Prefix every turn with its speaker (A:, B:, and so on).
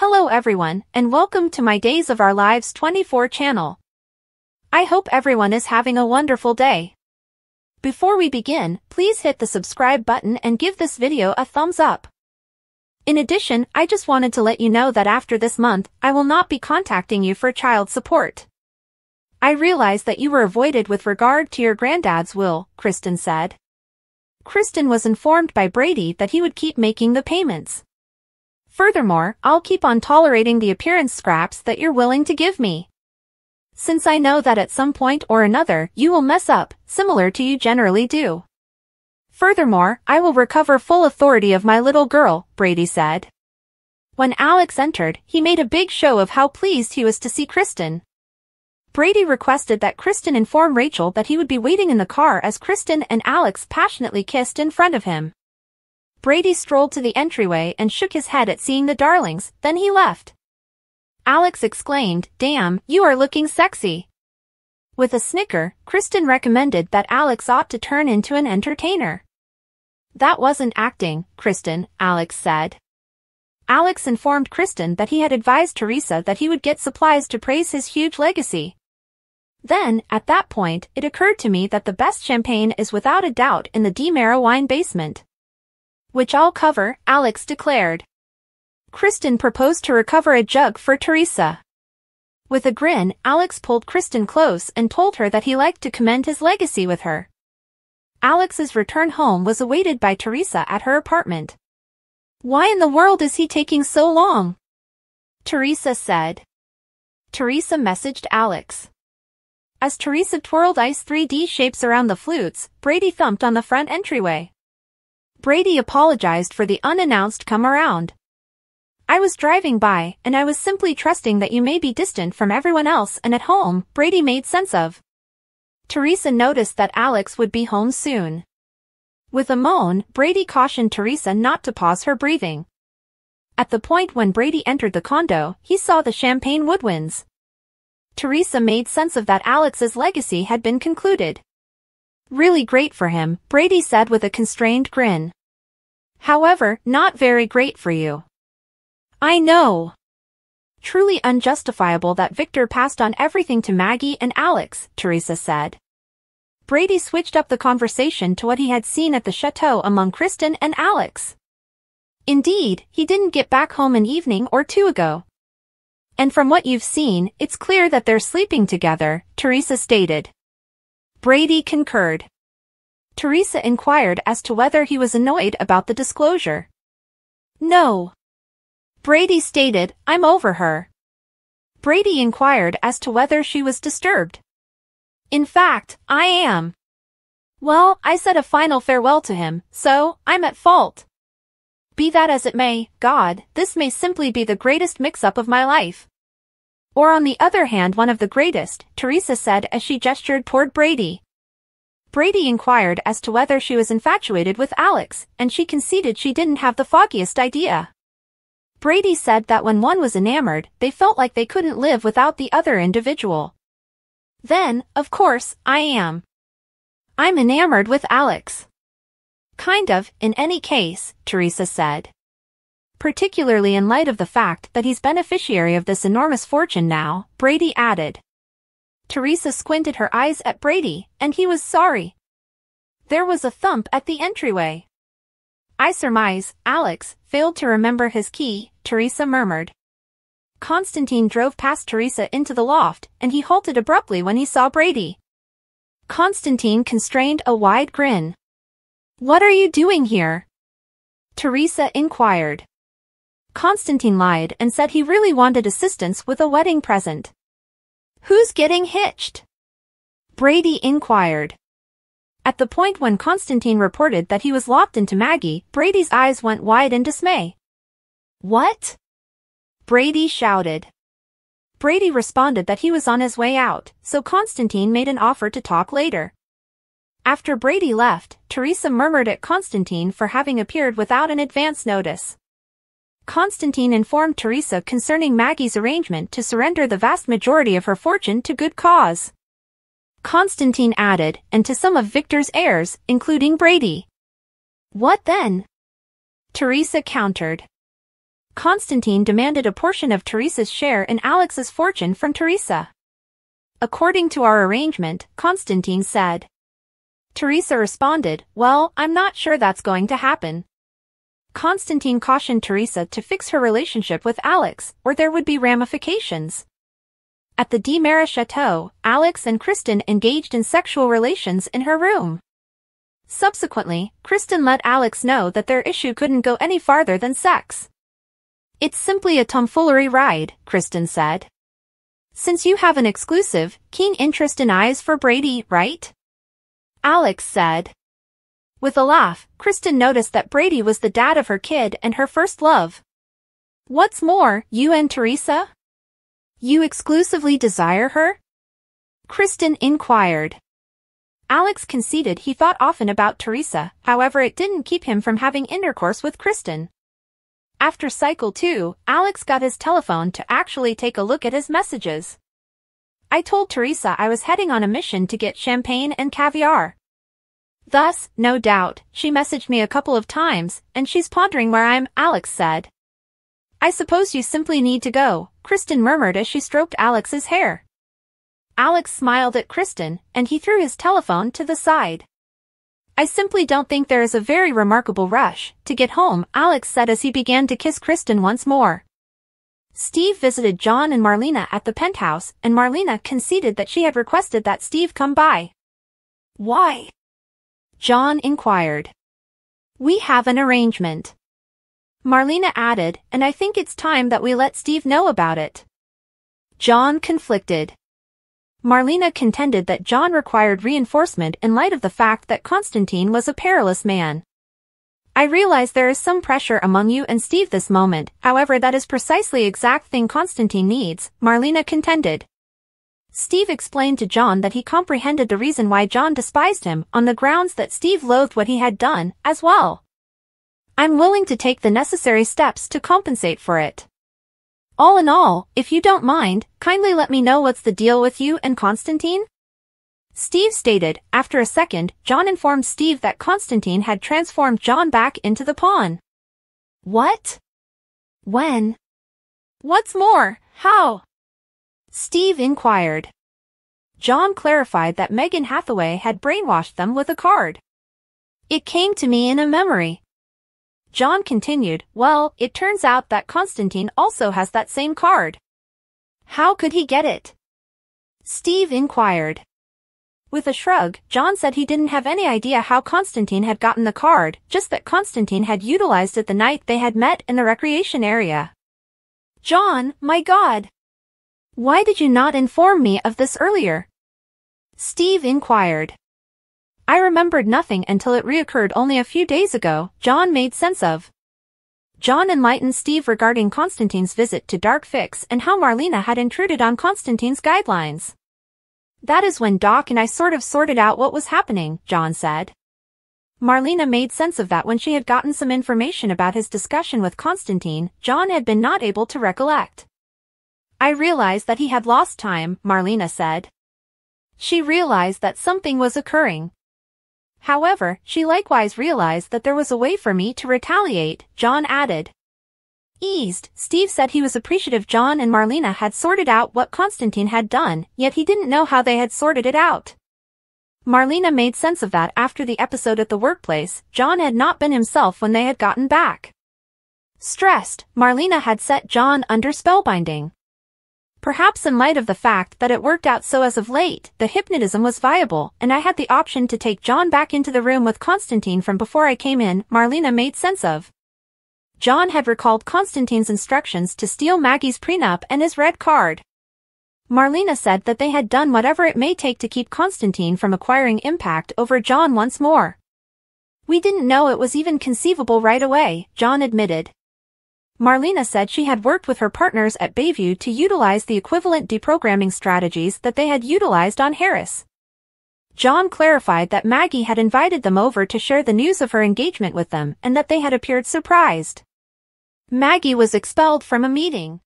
A: Hello everyone, and welcome to my Days of Our Lives 24 channel. I hope everyone is having a wonderful day. Before we begin, please hit the subscribe button and give this video a thumbs up. In addition, I just wanted to let you know that after this month, I will not be contacting you for child support. I realize that you were avoided with regard to your granddad's will, Kristen said. Kristen was informed by Brady that he would keep making the payments. Furthermore, I'll keep on tolerating the appearance scraps that you're willing to give me. Since I know that at some point or another you will mess up, similar to you generally do. Furthermore, I will recover full authority of my little girl, Brady said. When Alex entered, he made a big show of how pleased he was to see Kristen. Brady requested that Kristen inform Rachel that he would be waiting in the car as Kristen and Alex passionately kissed in front of him. Brady strolled to the entryway and shook his head at seeing the darlings, then he left. Alex exclaimed, damn, you are looking sexy. With a snicker, Kristen recommended that Alex ought to turn into an entertainer. That wasn't acting, Kristen, Alex said. Alex informed Kristen that he had advised Teresa that he would get supplies to praise his huge legacy. Then, at that point, it occurred to me that the best champagne is without a doubt in the DiMera wine basement. Which I'll cover, Alex declared. Kristen proposed to recover a jug for Teresa. With a grin, Alex pulled Kristen close and told her that he liked to commend his legacy with her. Alex's return home was awaited by Teresa at her apartment. Why in the world is he taking so long? Teresa said. Teresa messaged Alex. As Teresa twirled ice 3D shapes around the flutes, Brady thumped on the front entryway. Brady apologized for the unannounced come around. I was driving by, and I was simply trusting that you may be distant from everyone else and at home, Brady made sense of. Teresa noticed that Alex would be home soon. With a moan, Brady cautioned Teresa not to pause her breathing. At the point when Brady entered the condo, he saw the champagne woodwinds. Teresa made sense of that Alex's legacy had been concluded. Really great for him, Brady said with a constrained grin. However, not very great for you. I know. Truly unjustifiable that Victor passed on everything to Maggie and Alex, Teresa said. Brady switched up the conversation to what he had seen at the chateau among Kristen and Alex. Indeed, he didn't get back home an evening or two ago. And from what you've seen, it's clear that they're sleeping together, Teresa stated. Brady concurred. Teresa inquired as to whether he was annoyed about the disclosure. No. Brady stated, I'm over her. Brady inquired as to whether she was disturbed. In fact, I am. Well, I said a final farewell to him, so, I'm at fault. Be that as it may, God, this may simply be the greatest mix-up of my life. Or on the other hand one of the greatest, Teresa said as she gestured toward Brady. Brady inquired as to whether she was infatuated with Alex, and she conceded she didn't have the foggiest idea. Brady said that when one was enamored, they felt like they couldn't live without the other individual. Then, of course, I am. I'm enamored with Alex. Kind of, in any case, Teresa said particularly in light of the fact that he's beneficiary of this enormous fortune now, Brady added. Teresa squinted her eyes at Brady, and he was sorry. There was a thump at the entryway. I surmise, Alex, failed to remember his key, Teresa murmured. Constantine drove past Teresa into the loft, and he halted abruptly when he saw Brady. Constantine constrained a wide grin. What are you doing here? Teresa inquired. Constantine lied and said he really wanted assistance with a wedding present. Who's getting hitched? Brady inquired. At the point when Constantine reported that he was locked into Maggie, Brady's eyes went wide in dismay. What? Brady shouted. Brady responded that he was on his way out, so Constantine made an offer to talk later. After Brady left, Teresa murmured at Constantine for having appeared without an advance notice. Constantine informed Teresa concerning Maggie's arrangement to surrender the vast majority of her fortune to good cause. Constantine added, and to some of Victor's heirs, including Brady. What then? Teresa countered. Constantine demanded a portion of Teresa's share in Alex's fortune from Teresa. According to our arrangement, Constantine said. Teresa responded, well, I'm not sure that's going to happen. Constantine cautioned Teresa to fix her relationship with Alex, or there would be ramifications. At the DiMera Chateau, Alex and Kristen engaged in sexual relations in her room. Subsequently, Kristen let Alex know that their issue couldn't go any farther than sex. It's simply a tomfoolery ride, Kristen said. Since you have an exclusive, keen interest in eyes for Brady, right? Alex said. With a laugh, Kristen noticed that Brady was the dad of her kid and her first love. What's more, you and Teresa? You exclusively desire her? Kristen inquired. Alex conceded he thought often about Teresa, however it didn't keep him from having intercourse with Kristen. After cycle 2, Alex got his telephone to actually take a look at his messages. I told Teresa I was heading on a mission to get champagne and caviar. Thus, no doubt, she messaged me a couple of times, and she's pondering where I'm, Alex said. I suppose you simply need to go, Kristen murmured as she stroked Alex's hair. Alex smiled at Kristen, and he threw his telephone to the side. I simply don't think there is a very remarkable rush to get home, Alex said as he began to kiss Kristen once more. Steve visited John and Marlena at the penthouse, and Marlena conceded that she had requested that Steve come by. Why? John inquired. We have an arrangement. Marlena added, and I think it's time that we let Steve know about it. John conflicted. Marlena contended that John required reinforcement in light of the fact that Constantine was a perilous man. I realize there is some pressure among you and Steve this moment, however that is precisely the exact thing Constantine needs, Marlena contended. Steve explained to John that he comprehended the reason why John despised him on the grounds that Steve loathed what he had done, as well. I'm willing to take the necessary steps to compensate for it. All in all, if you don't mind, kindly let me know what's the deal with you and Constantine? Steve stated, after a second, John informed Steve that Constantine had transformed John back into the pawn. What? When? What's more, how? Steve inquired. John clarified that Megan Hathaway had brainwashed them with a card. It came to me in a memory, John continued, well, it turns out that Constantine also has that same card. How could he get it? Steve inquired. With a shrug, John said he didn't have any idea how Constantine had gotten the card, just that Constantine had utilized it the night they had met in the recreation area. John, my god! Why did you not inform me of this earlier? Steve inquired. I remembered nothing until it reoccurred only a few days ago, John made sense of. John enlightened Steve regarding Constantine's visit to Dark Fix and how Marlena had intruded on Constantine's guidelines. That is when Doc and I sort of sorted out what was happening, John said. Marlena made sense of that when she had gotten some information about his discussion with Constantine, John had been not able to recollect. I realized that he had lost time, Marlena said. She realized that something was occurring, However, she likewise realized that there was a way for me to retaliate, John added. Eased, Steve said he was appreciative John and Marlena had sorted out what Constantine had done, yet he didn't know how they had sorted it out. Marlena made sense of that after the episode at the workplace, John had not been himself when they had gotten back. Stressed, Marlena had set John under spellbinding. Perhaps in light of the fact that it worked out so as of late, the hypnotism was viable, and I had the option to take John back into the room with Constantine from before I came in, Marlena made sense of. John had recalled Constantine's instructions to steal Maggie's prenup and his red card. Marlena said that they had done whatever it may take to keep Constantine from acquiring impact over John once more. We didn't know it was even conceivable right away, John admitted. Marlena said she had worked with her partners at Bayview to utilize the equivalent deprogramming strategies that they had utilized on Harris. John clarified that Maggie had invited them over to share the news of her engagement with them and that they had appeared surprised. Maggie was expelled from a meeting.